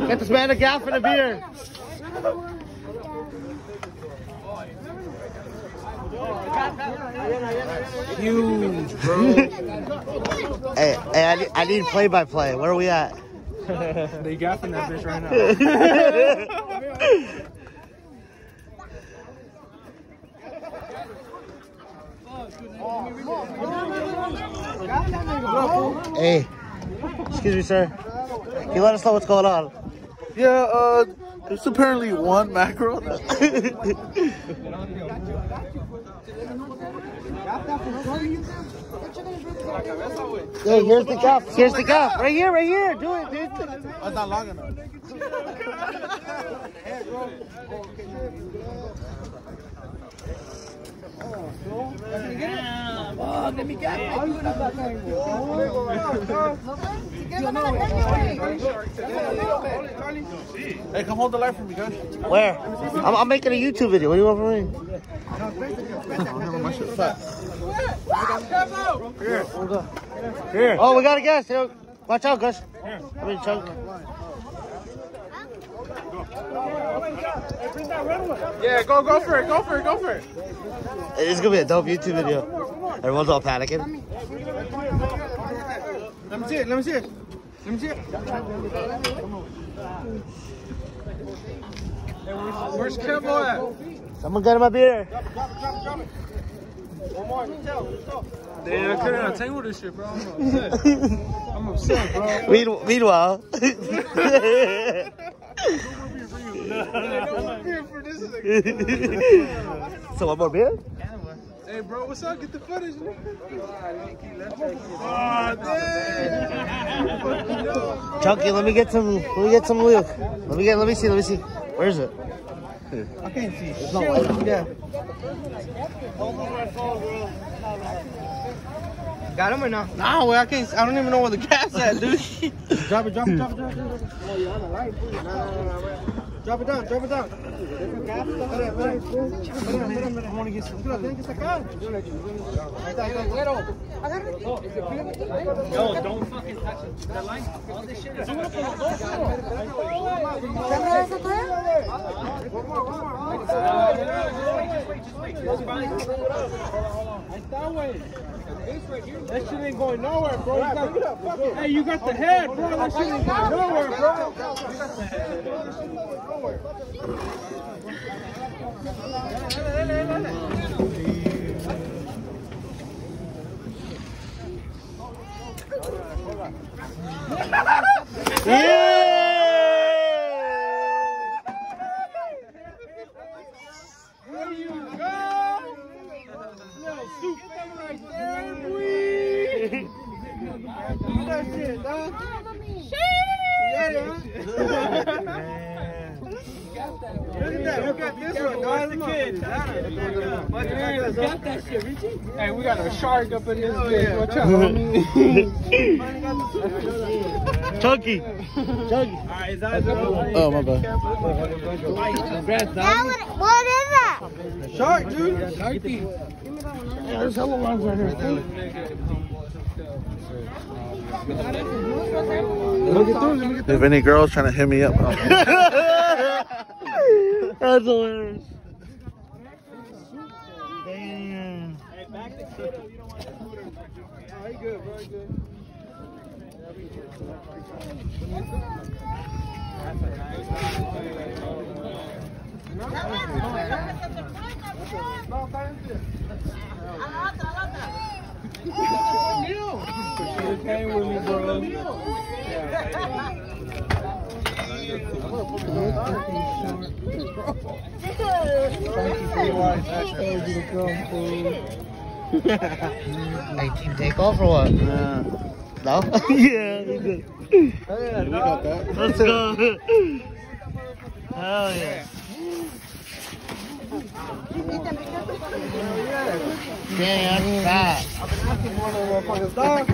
Get this man a gaff and a beer. Huge, bro. Hey, hey, I need, I need play by play. Where are we at? they gaffing that bitch right now. Hey, excuse me, sir. Can you let us know what's going on? Yeah, uh, there's apparently one mackerel. Hey, here's the cup. Here's the cup. Right here, right here. Do it, dude. That's not long enough. Hey, eh, eh, eh, come hold the light for me, guys. Where? I'm, I'm making a YouTube video. What do you want from me? My shit fat. Here. Oh, we got a guest. Watch out, Gus. I mean. Yeah, go, go for it, go for it, go for it. It's gonna be a dope YouTube video. Everyone's all panicking. Let me see it, let me see it. Let me see it. Where's Kevo at? Someone get him a beer. Damn, I couldn't tangle this shit, bro. I'm upset. I'm upset, bro. Mean- Meanwhile, so one more beer? Hey, bro, what's up? Get the footage. Oh, damn. Chunky, let me get some. Let me get some Luke. Let me get. Let me see. Let me see. Where is it? I can't see It's not shit. Yeah. Got him or no? Nah, well, I can't. I don't even know where the gas at, dude. drop it, drop it, drop it, drop it. Oh, you're on the Drop it down, drop it down. I want to get some. Tiene que sacar. Ahí está, ahí está. No, don't fucking touch it. The line, all this shit is. That shit ain't going nowhere, bro. You got, hey, you got the head, bro. That shit ain't going nowhere, bro. There you go. Little soup thing right there, boy. Look at that shit, dog. Yeah, yeah. Look at that. Look at this one, dog. Look at Got that shit, Richie. Hey, we got a shark up in this bitch. Watch out, homie. Chunky. Chunky. Alright, his eyes are open. Oh, my bad. Congrats, That dog. what is that? Shark, dude. Sharky. There's hella ones right here. Look at those. Look at If any girls trying to hit me up, That's hilarious. Damn. Very good, very good. You came me, bro. Hey, team take off or what? No? yeah. Yeah, we. Let's go. Hell yeah. Damn, that's fat. Dog.